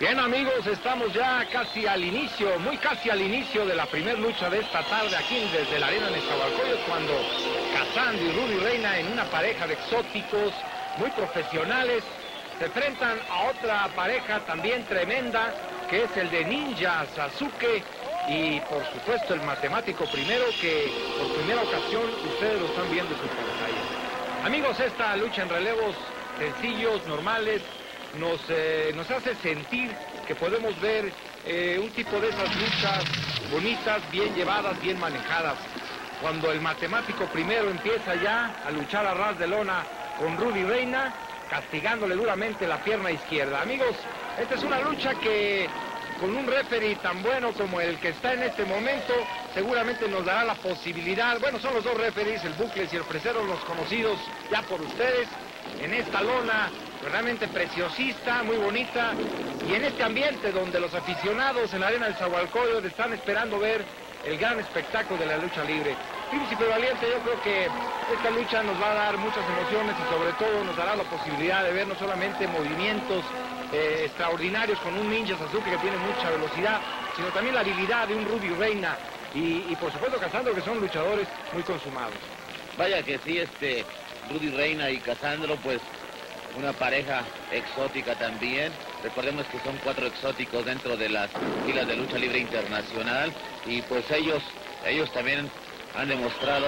Bien amigos, estamos ya casi al inicio, muy casi al inicio de la primera lucha de esta tarde aquí desde la arena de Nezahualcóyotl cuando Casando y Rudy Reina en una pareja de exóticos muy profesionales se enfrentan a otra pareja también tremenda que es el de Ninja Sasuke y por supuesto el matemático primero que por primera ocasión ustedes lo están viendo en su pantalla. Amigos, esta lucha en relevos sencillos, normales, nos, eh, nos hace sentir que podemos ver eh, un tipo de esas luchas bonitas, bien llevadas, bien manejadas. Cuando el matemático primero empieza ya a luchar a ras de lona con Rudy Reina, castigándole duramente la pierna izquierda. Amigos, esta es una lucha que con un referee tan bueno como el que está en este momento, seguramente nos dará la posibilidad, bueno, son los dos referees, el Bucles y el Fresero, los conocidos ya por ustedes, en esta lona realmente preciosista, muy bonita, y en este ambiente donde los aficionados en la arena del Zahualcóyotl están esperando ver el gran espectáculo de la lucha libre. Príncipe Valiente, yo creo que esta lucha nos va a dar muchas emociones y sobre todo nos dará la posibilidad de ver no solamente movimientos eh, extraordinarios con un ninja Sasuke que tiene mucha velocidad, sino también la habilidad de un Ruby Reina y, y por supuesto Casandro que son luchadores muy consumados. Vaya que sí, este Rudy Reina y Casandro, pues una pareja exótica también. Recordemos que son cuatro exóticos dentro de las filas de lucha libre internacional y pues ellos, ellos también han demostrado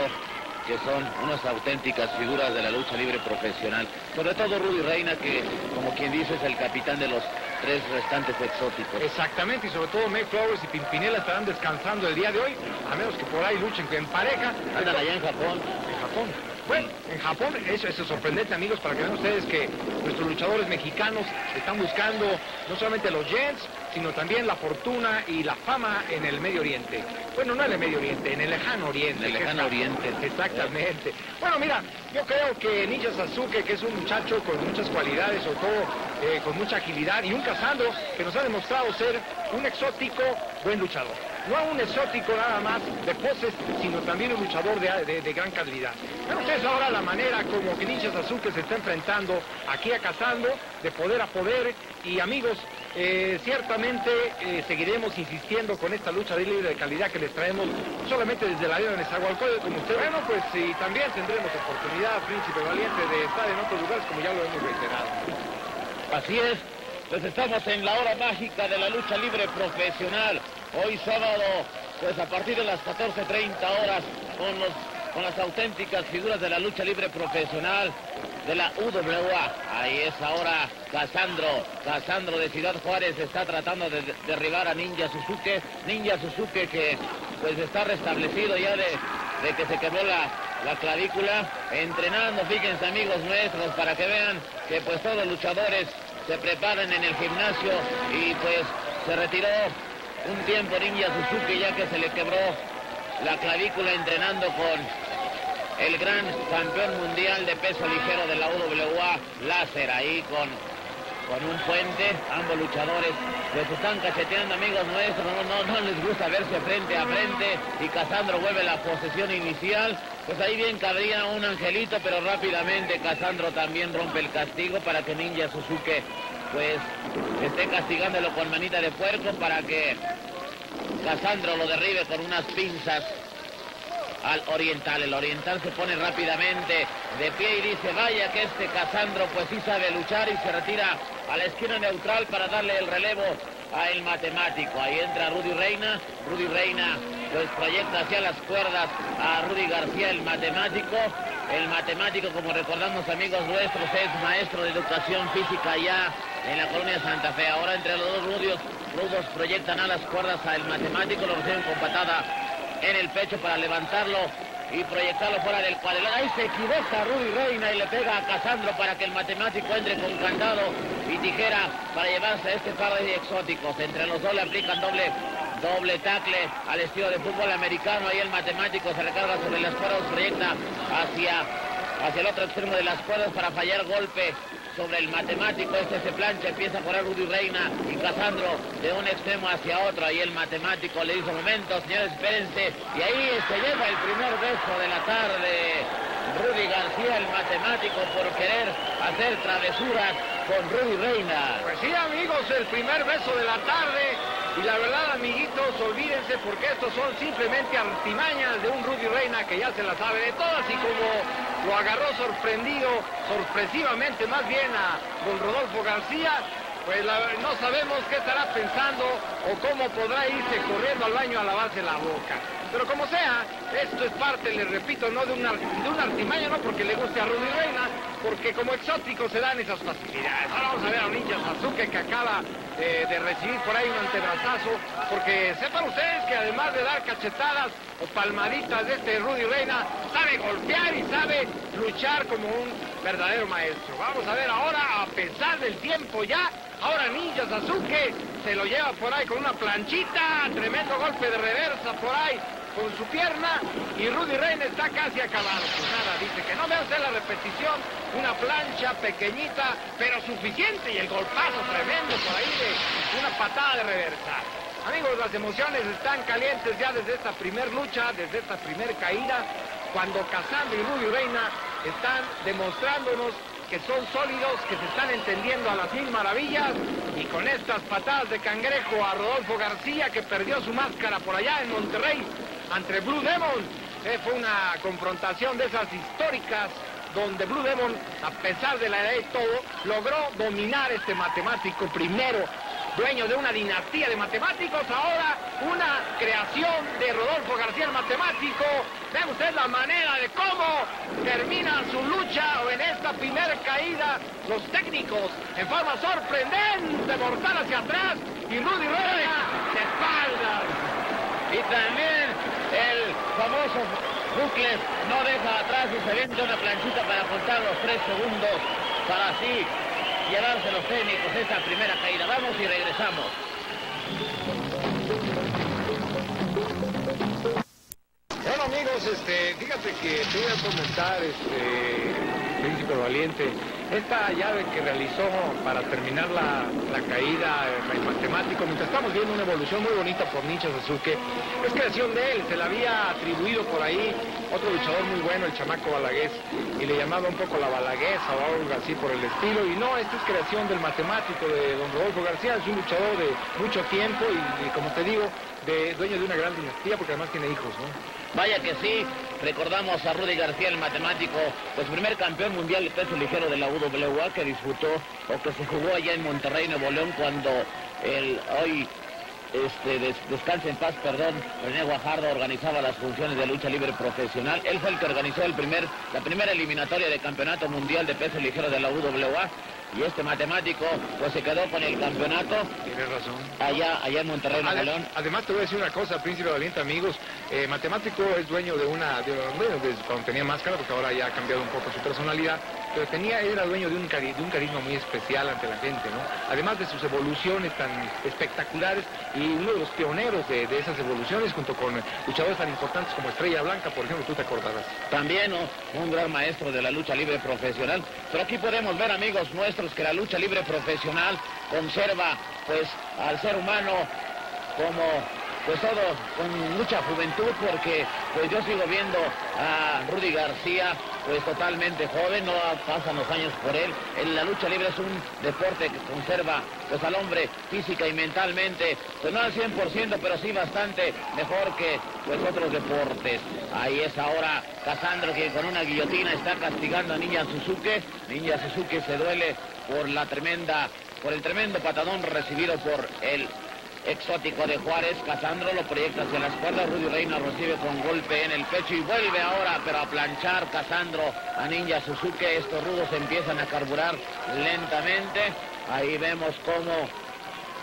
que son unas auténticas figuras de la lucha libre profesional. Sobre todo Rudy Reina, que como quien dice es el capitán de los tres restantes exóticos. Exactamente, y sobre todo May Flowers y Pimpinela estarán descansando el día de hoy, a menos que por ahí luchen en pareja. Andan allá en Japón. En Japón. Bueno, en Japón eso, es sorprendente, amigos, para que vean ustedes que nuestros luchadores mexicanos están buscando no solamente los yens, sino también la fortuna y la fama en el Medio Oriente. Bueno, no en el Medio Oriente, en el lejano Oriente. En el lejano Oriente. Exactamente. Bueno, mira, yo creo que Ninja Sasuke, que es un muchacho con muchas cualidades, sobre todo eh, con mucha agilidad, y un Casandro que nos ha demostrado ser un exótico buen luchador no un exótico nada más de poses, sino también un luchador de, gran calidad. Pero ustedes ahora la manera como que Ninja Sasuke se está enfrentando aquí a Cazando, de poder a poder, y amigos, eh, ciertamente eh, seguiremos insistiendo con esta lucha de libre de calidad que les traemos solamente desde la arena de Nezahualcóyotl, como usted bueno, pues y también tendremos oportunidad, Príncipe Valiente, de estar en otros lugares como ya lo hemos reiterado. Así es, pues estamos en la hora mágica de la lucha libre profesional. Hoy sábado, pues a partir de las 14.30 horas, con, los, con las auténticas figuras de la lucha libre profesional de la UWA. Ahí es ahora Casandro. Casandro de Ciudad Juárez está tratando de derribar a Ninja Suzuki. Ninja Suzuki que pues está restablecido ya de, de que se quebró la, la clavícula. Entrenando, fíjense amigos nuestros, para que vean que pues todos los luchadores se preparan en el gimnasio y pues se retiró un tiempo Ninja Suzuki ya que se le quebró la clavícula entrenando con el gran campeón mundial de peso ligero de la UWA, Láser, ahí con, con un puente, ambos luchadores pues están cacheteando amigos nuestros, no, no, no les gusta verse frente a frente. Y Casandro vuelve la posesión inicial, pues ahí bien cabría un angelito, pero rápidamente Casandro también rompe el castigo para que Ninja Suzuki pues esté castigándolo con manita de puerco para que Casandro lo derribe con unas pinzas al oriental. El oriental se pone rápidamente de pie y dice, vaya que este Casandro pues sí sabe luchar y se retira a la esquina neutral para darle el relevo a el matemático. Ahí entra Rudy Reina. Rudy Reina pues proyecta hacia las cuerdas a Rudy García, el matemático. El matemático, como recordamos amigos nuestros, es maestro de educación física ya en la colonia Santa Fe. Ahora entre los dos rudios, rudos proyectan a las cuerdas al matemático, lo reciben con patada en el pecho para levantarlo y proyectarlo fuera del cuadrilátero. Ahí se equivoca Rudy Reina y le pega a Casandro para que el matemático entre con candado y tijera para llevarse a este par de exóticos. Entre los dos le aplican doble, doble tacle al estilo de fútbol americano. Ahí el matemático se recarga sobre las cuerdas, proyecta hacia, hacia el otro extremo de las cuerdas para fallar golpe sobre el matemático, este se plancha, empieza a correr Rudy Reina y Casandro de un extremo hacia otro, y el matemático le dice, momento, señores, espérense, y ahí se lleva el primer beso de la tarde. Rudy García, el matemático, por querer hacer travesuras con Rudy Reina. Pues sí, amigos, el primer beso de la tarde. Y la verdad, amiguitos, olvídense porque estos son simplemente artimañas de un Rudy Reina que ya se la sabe de todas y como lo agarró sorprendido, sorpresivamente más bien a don Rodolfo García, pues no sabemos qué estará pensando o cómo podrá irse corriendo al baño a lavarse la boca. Pero como sea, esto es parte, les repito, no de una, de una artimaña, no porque le guste a Rudy Reina, porque como exótico se dan esas facilidades. Ahora vamos a ver a un ninja Sasuke que acaba eh, de recibir por ahí un antebrazazo, porque sepan ustedes que además de dar cachetadas o palmaditas de este Rudy Reina, sabe golpear y sabe luchar como un verdadero maestro. Vamos a ver ahora, a pesar del tiempo ya, ahora Ninja Sasuke se lo lleva por ahí con una planchita, tremendo golpe de reversa por ahí con su pierna y Rudy Reina está casi acabado. Pues nada, dice que no me hace la repetición, una plancha pequeñita, pero suficiente y el golpazo tremendo por ahí de una patada de reversa. Amigos, las emociones están calientes ya desde esta primer lucha, desde esta primer caída, cuando Casandra y Rudy Reina están demostrándonos que son sólidos, que se están entendiendo a las mil maravillas y con estas patadas de cangrejo a Rodolfo García que perdió su máscara por allá en Monterrey ante Blue Demon. Eh, fue una confrontación de esas históricas donde Blue Demon, a pesar de la edad y todo, logró dominar este matemático primero dueño de una dinastía de matemáticos, ahora una creación de Rodolfo García el matemático. Vean usted la manera de cómo termina su lucha en esta primera caída los técnicos en forma sorprendente, mortal hacia atrás y Rudy Rueda de espaldas. Y también el famoso Bucles no deja atrás y se vende una planchita para contar los tres segundos para así llevarse los técnicos esa primera caída. Vamos y regresamos. Bueno amigos, este, fíjate que te voy a comentar, este, Príncipe Valiente, esta llave que realizó para terminar la, caída el matemático, mientras estamos viendo una evolución muy bonita por Ninja Sasuke, es creación de él, se la había atribuido por ahí otro luchador muy bueno, el chamaco Balagués, y le llamaba un poco la Balaguesa o algo así por el estilo, y no, esta es creación del matemático de don Rodolfo García, es un luchador de mucho tiempo y como te digo, de dueño de una gran dinastía porque además tiene hijos, ¿no? Vaya que sí, recordamos a Rudy García, el matemático, pues primer campeón mundial de peso ligero de la UWA que disfrutó o que se jugó allá en Monterrey, Nuevo León, cuando el hoy este, descanse en paz, perdón, René Guajardo organizaba las funciones de lucha libre profesional. Él fue el que organizó el primer, la primera eliminatoria de campeonato mundial de peso ligero de la UWA y este matemático pues se quedó con el campeonato. Tienes razón. Allá, allá en Monterrey, Nuevo León. Además te voy a decir una cosa, Príncipe Valiente, amigos. Eh, matemático es dueño de una, de, bueno, cuando tenía máscara, porque ahora ya ha cambiado un poco su personalidad, pero tenía, era dueño de un, de un carisma muy especial ante la gente, ¿no? Además de sus evoluciones tan espectaculares y uno de los pioneros de, esas evoluciones junto con luchadores tan importantes como Estrella Blanca, por ejemplo, tú te acordarás. También un gran maestro de la lucha libre profesional. Pero aquí podemos ver, amigos nuestros, que la lucha libre profesional conserva pues al ser humano como pues todo con mucha juventud porque pues yo sigo viendo a Rudy García pues totalmente joven, no pasan los años por él. En la lucha libre es un deporte que conserva pues al hombre física y mentalmente, pues no al 100%, pero sí bastante mejor que pues otros deportes. Ahí es ahora Casandro que con una guillotina está castigando a Niña Suzuki. Niña Suzuki se duele por la tremenda, por el tremendo patadón recibido por el exótico de Juárez. Casandro lo proyecta hacia la espalda. Rudy Reina recibe con golpe en el pecho y vuelve ahora, pero a planchar Casandro a Ninja Suzuki. Estos rudos empiezan a carburar lentamente. Ahí vemos cómo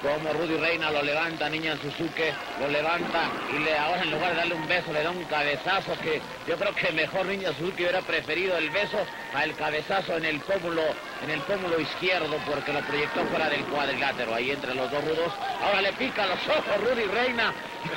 como Rudy Reina lo levanta, Niña Suzuki lo levanta y le ahora en lugar de darle un beso le da un cabezazo que yo creo que mejor Niña Suzuki hubiera preferido el beso al cabezazo en el pómulo, en el pómulo izquierdo porque lo proyectó fuera del cuadrilátero, ahí entre los dos rudos. Ahora le pica los ojos Rudy Reina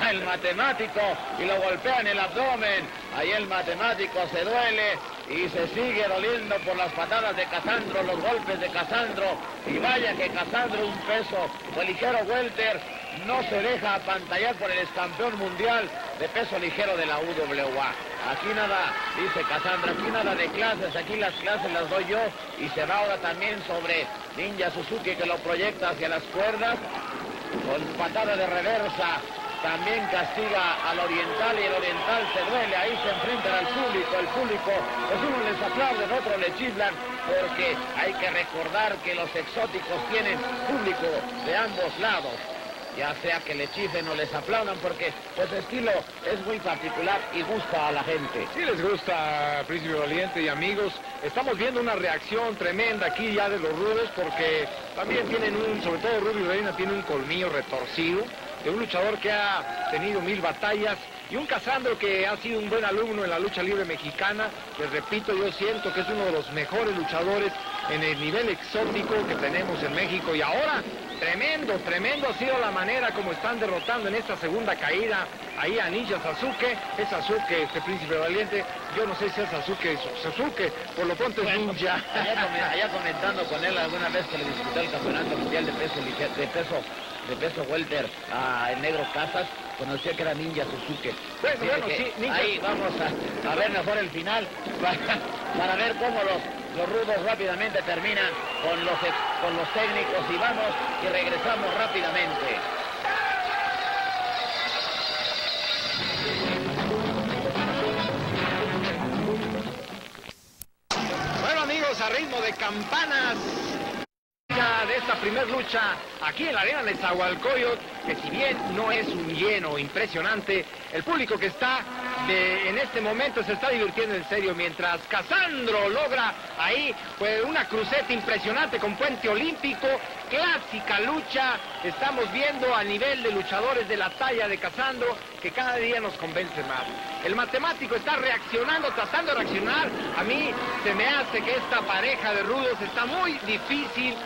el matemático y lo golpea en el abdomen. Ahí el matemático se duele y se sigue doliendo por las patadas de Casandro, los golpes de Casandro. Y vaya que Casandro, un peso fue ligero welter, no se deja apantallar por el campeón mundial de peso ligero de la UWA. Aquí nada, dice Casandra, aquí nada de clases, aquí las clases las doy yo y se va ahora también sobre Ninja Suzuki que lo proyecta hacia las cuerdas. Con patada de reversa también castiga al oriental y el oriental se duele, ahí se enfrentan al público, el público, pues uno les aplaude, otro le chiflan, porque hay que recordar que los exóticos tienen público de ambos lados ya sea que le chiflen o les aplaudan, porque pues estilo es muy particular y gusta a la gente. Sí les gusta, Príncipe Valiente y amigos. Estamos viendo una reacción tremenda aquí ya de los rudos, porque también tienen un, sobre todo Rubio Reina, tiene un colmillo retorcido, de un luchador que ha tenido mil batallas, y un Casandro que ha sido un buen alumno en la lucha libre mexicana. Les repito, yo siento que es uno de los mejores luchadores en el nivel exótico que tenemos en México. Y ahora, tremendo, tremendo ha sido la manera como están derrotando en esta segunda caída ahí a Ninja Sasuke. Es Sasuke, este príncipe valiente. Yo no sé si es Sasuke Sasuke, por lo pronto es Ninja. Allá, comentando con él alguna vez que le disputó el campeonato mundial de peso, de peso de peso welter a negro Casas, conocía que era Ninja Suzuki. Bueno, bueno, sí, Ahí vamos a, ver mejor el final para, ver cómo los, los rudos rápidamente terminan con los, con los técnicos y vamos y regresamos rápidamente. Bueno amigos, a ritmo de campanas de esta primer lucha aquí en la arena de Zahualcoyot, que si bien no es un lleno impresionante, el público que está en este momento se está divirtiendo en serio, mientras Casandro logra ahí pues, una cruceta impresionante con puente olímpico, clásica lucha, estamos viendo a nivel de luchadores de la talla de Casandro, que cada día nos convence más. El matemático está reaccionando, tratando de reaccionar, a mí se me hace que esta pareja de rudos está muy difícil,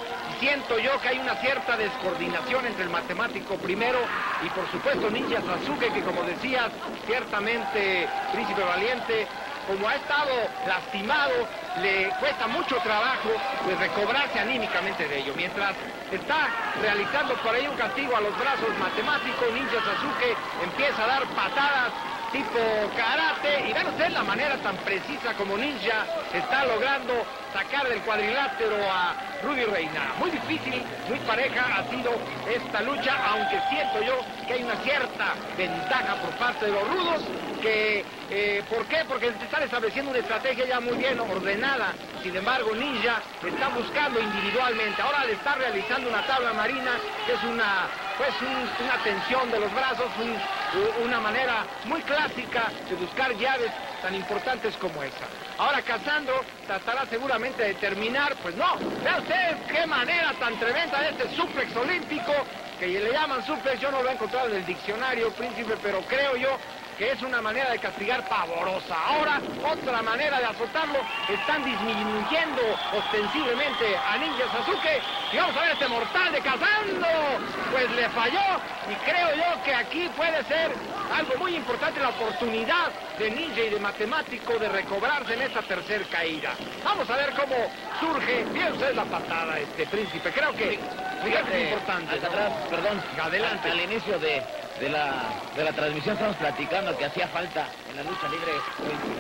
siento yo que hay una cierta descoordinación entre el matemático primero y por supuesto Ninja Sasuke, que como decías, ciertamente Príncipe Valiente, como ha estado lastimado, le cuesta mucho trabajo pues, recobrarse anímicamente de ello. Mientras está realizando por ahí un castigo a los brazos matemáticos, Ninja Sasuke empieza a dar patadas tipo karate y ven ustedes la manera tan precisa como Ninja está logrando sacar del cuadrilátero a Rudy Reina. Muy difícil, muy pareja ha sido esta lucha, aunque siento yo que hay una cierta ventaja por parte de los rudos, que, eh, ¿por qué? Porque están estableciendo una estrategia ya muy bien ordenada, sin embargo Ninja está buscando individualmente, ahora le está realizando una tabla marina, que es una, pues una tensión de los brazos, una manera muy clásica de buscar llaves tan importantes como esa. Ahora Casandro tratará seguramente de terminar, pues no, vean ustedes qué manera tan tremenda de este suplex olímpico, que le llaman suplex, yo no lo he encontrado en el diccionario, príncipe, pero creo yo que es una manera de castigar pavorosa. Ahora, otra manera de azotarlo, están disminuyendo ostensiblemente a Ninja Sasuke. Y vamos a ver este mortal de Cazando. Pues le falló y creo yo que aquí puede ser algo muy importante la oportunidad de Ninja y de Matemático de recobrarse en esta tercera caída. Vamos a ver cómo surge. Bien, usted la patada, este príncipe. Creo que, es importante. atrás, perdón, adelante. Al inicio de, de la, de la transmisión estamos platicando que hacía falta en la lucha libre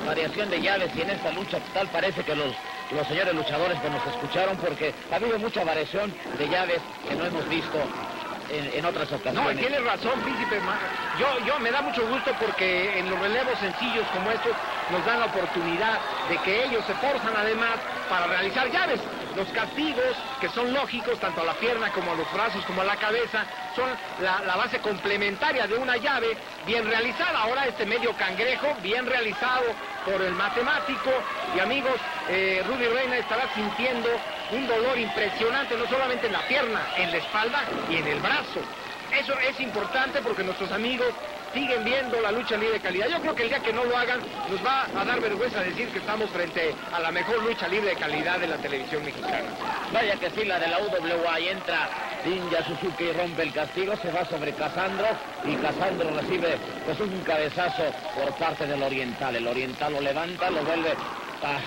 variación de llaves y en esta lucha tal parece que los, los señores luchadores que nos escucharon porque ha habido mucha variación de llaves que no hemos visto en, otras ocasiones. No, tienes razón, príncipe. Yo, yo me da mucho gusto porque en los relevos sencillos como estos nos dan la oportunidad de que ellos se forzan además para realizar llaves. Los castigos, que son lógicos tanto a la pierna como a los brazos como a la cabeza, son la, base complementaria de una llave bien realizada. Ahora este medio cangrejo, bien realizado por el matemático. Y amigos, eh, Rudy Reina estará sintiendo un dolor impresionante, no solamente en la pierna, en la espalda y en el brazo. Eso es importante porque nuestros amigos siguen viendo la lucha libre de calidad. Yo creo que el día que no lo hagan nos va a dar vergüenza decir que estamos frente a la mejor lucha libre de calidad de la televisión mexicana. Vaya que sí, la de la UWA y entra Ninja Suzuki y rompe el castigo, se va sobre Casandro y Casandro recibe pues un cabezazo por parte del oriental. El oriental lo levanta, lo vuelve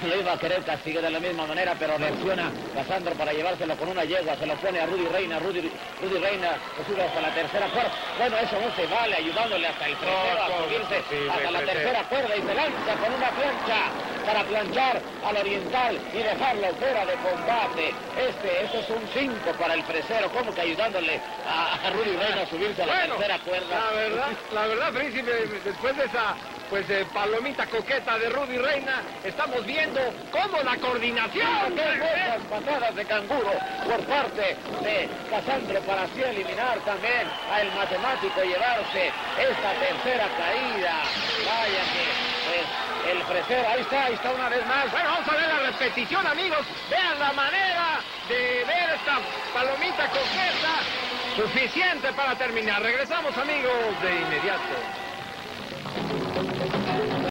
lo iba a querer castigar de la misma manera, pero reacciona Casandro para llevárselo con una yegua, se lo pone a Rudy Reina, Rudy, Rudy Reina lo sube hasta la tercera cuerda. Bueno, eso no se vale, ayudándole hasta el tercero a subirse hasta la tercera cuerda y se lanza con una plancha para planchar al oriental y dejarlo fuera de combate. Este, esto es un 5 para el fresero, como que ayudándole a, Rudy Reina a subirse a la tercera cuerda. La verdad, la verdad, príncipe, después de esa pues eh, palomita coqueta de Rudy Reina, estamos viendo cómo la coordinación... ¡Qué buenas patadas de canguro por parte de Casandro para así eliminar también al matemático y llevarse esta tercera caída. Vaya que pues, el fresero, ahí está, ahí está una vez más. Bueno, vamos a ver la repetición, amigos. Vean la manera de ver esta palomita coqueta. Suficiente para terminar. Regresamos, amigos, de inmediato. Thank you.